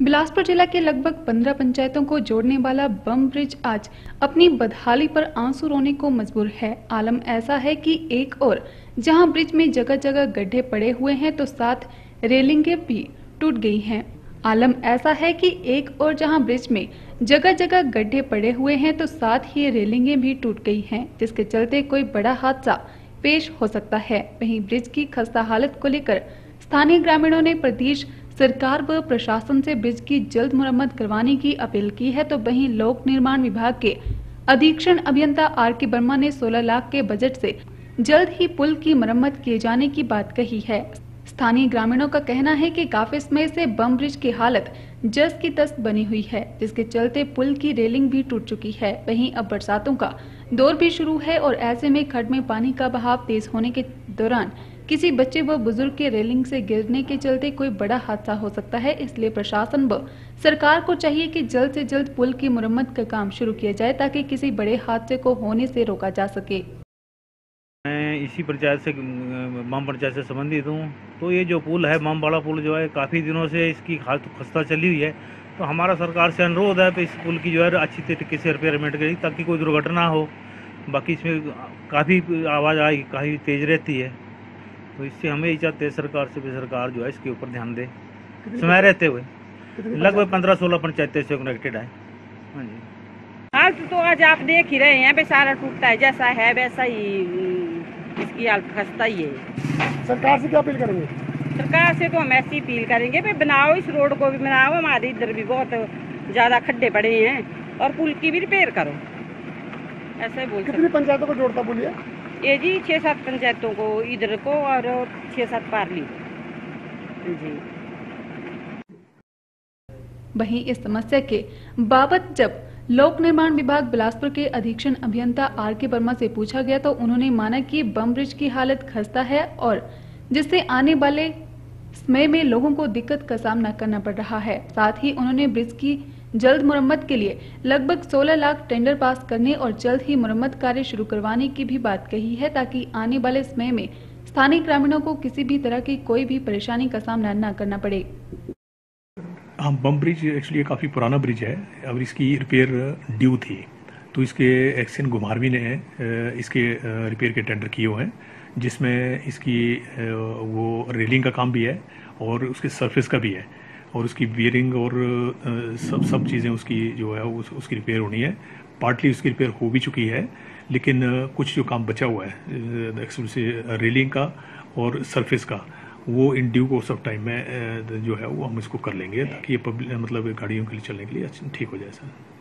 बिलासपुर जिला के लगभग 15 पंचायतों को जोड़ने वाला बम ब्रिज आज अपनी बदहाली पर आँसू रोने को मजबूर है। आलम ऐसा है कि एक और जहाँ ब्रिज में जगह जगह गड्ढे पड़े हुए हैं तो साथ रेलिंगें भी टूट गई हैं। आलम ऐसा है कि एक और जहाँ ब्रिज में जगह जगह गड्ढे पड़े हुए हैं तो साथ ही रेलिंगें भी टूट गई हैं, जिसके चलते कोई बड़ा हादसा पेश हो सकता है। वहीं ब्रिज की खस्ता हालत को लेकर स्थानीय ग्रामीणों ने प्रदेश सरकार व प्रशासन से ब्रिज की जल्द मुरम्मत करवाने की अपील की है तो वहीं लोक निर्माण विभाग के अधीक्षण अभियंता आर के वर्मा ने 16 लाख के बजट से जल्द ही पुल की मरम्मत किए जाने की बात कही है। स्थानीय ग्रामीणों का कहना है कि काफ़ी समय से बम ब्रिज की हालत जस की तस्त बनी हुई है, जिसके चलते पुल की रेलिंग भी टूट चुकी है। वहीं अब बरसातों का दौर भी शुरू है और ऐसे में खड में पानी का बहाव तेज होने के दौरान किसी बच्चे व बुज़ुर्ग के रेलिंग से गिरने के चलते कोई बड़ा हादसा हो सकता है, इसलिए प्रशासन व सरकार को चाहिए कि जल्द से जल्द पुल की मुरम्मत का काम शुरू किया जाए ताकि किसी बड़े हादसे को होने से रोका जा सके। मैं इसी पंचायत से, माम पंचायत से संबंधित हूँ। तो ये जो पुल है, माम वाला पुल जो है, काफ़ी दिनों से इसकी खस्ता चली हुई है। तो हमारा सरकार से अनुरोध है इस पुल की जो है, अच्छी तरीके से रिपेयरमेंट करें ताकि कोई दुर्घटना हो। बाकी इसमें काफ़ी आवाज़ आई, काफ़ी तेज़ रहती है। तो इससे हमें ही चाहते हैं सरकार से भी सरकार जो है इसके ऊपर ध्यान दे। समय रहते हुए। लगभग पंद्रह सोलह पंचायतें से कनेक्टेड है। हाँ जी। तो आज आप देख ही रहे हैं भाई सारा टूटता है जैसा है वैसा ही इसकी हालत खस्ता ही है। सरकार से क्या अपील करेंगे? सरकार से तो हम ऐसी अपील करेंगे भाई बनाओ इस रोड को भी बनाओ हमारे इधर भी बहुत ज़्यादा खड्डे पड़े हैं और पुल की भी रिपेयर करो। ऐसा ही बोल कितनी पंचायतों को जोड़ता पुल ये जी छः सात पंचायतों को, इधर को और छः सात पारली जी। वहीं इस समस्या के बाबत जब लोक निर्माण विभाग बिलासपुर के अधीक्षण अभियंता आर के वर्मा से पूछा गया तो उन्होंने माना कि बम ब्रिज की हालत खस्ता है और जिससे आने वाले समय में लोगों को दिक्कत का सामना करना पड़ रहा है। साथ ही उन्होंने ब्रिज की जल्द मुरम्मत के लिए लगभग 16 लाख टेंडर पास करने और जल्द ही मुरम्मत कार्य शुरू करवाने की भी बात कही है ताकि आने वाले समय में स्थानीय ग्रामीणों को किसी भी तरह की कोई भी परेशानी का सामना न करना पड़े। हाँ बम ब्रिज एक्चुअली काफ़ी पुराना ब्रिज है और इसकी रिपेयर ड्यू थी। तो इसके एक्सन गुमारवी ने इसके रिपेयर के टेंडर किए हुए हैं, जिसमें इसकी वो रेलिंग का काम भी है और उसके सरफेस का भी है। और उसकी बियरिंग और सब सब चीज़ें उसकी जो है उस, उसकी रिपेयर होनी है। पार्टली उसकी रिपेयर हो भी चुकी है लेकिन कुछ जो काम बचा हुआ है से रेलिंग का और सरफेस का वो in due course of time में जो है वो हम इसको कर लेंगे ताकि ये पब्लिक मतलब गाड़ियों के लिए चलने के लिए ठीक हो जाए सर।